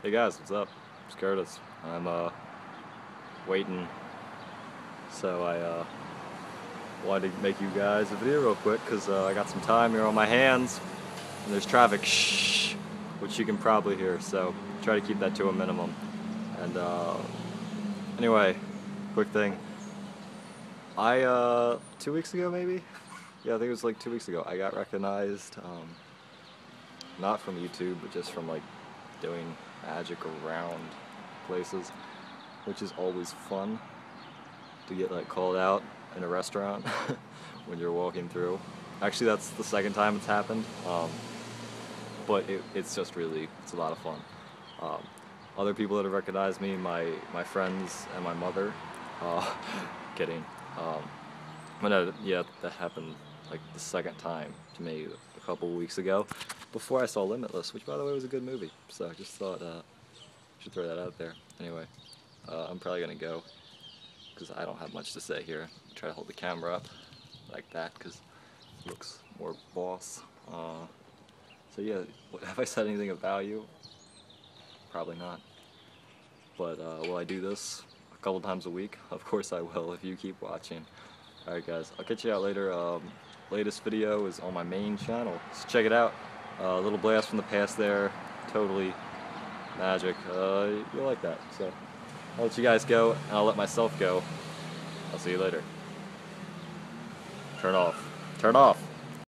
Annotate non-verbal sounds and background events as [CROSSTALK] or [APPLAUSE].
Hey guys, what's up? It's Curtis. I'm uh waiting, so I uh wanted to make you guys a video real quick because uh, I got some time here on my hands, and there's traffic, shh, which you can probably hear. So try to keep that to a minimum. And uh, anyway, quick thing. I uh two weeks ago maybe, yeah, I think it was like two weeks ago. I got recognized, um, not from YouTube, but just from like doing magic around places, which is always fun to get like called out in a restaurant [LAUGHS] when you're walking through. Actually, that's the second time it's happened, um, but it, it's just really it's a lot of fun. Um, other people that have recognized me, my my friends and my mother. [LAUGHS] Uh, kidding. Um, but no, yeah, that happened like the second time to me a couple weeks ago before I saw Limitless, which by the way was a good movie. So I just thought uh, should throw that out there. Anyway, uh, I'm probably gonna go because I don't have much to say here. Try to hold the camera up like that because it looks more boss. Uh, so yeah, [LAUGHS] have I said anything of value? Probably not. But uh, will I do this a couple times a week? Of course I will if you keep watching. Alright guys, I'll catch you out later. Um, latest video is on my main channel, so check it out. A little blast from the past there, totally magic. Uh, you'll like that. So I'll let you guys go, and I'll let myself go. I'll see you later. Turn off. Turn off.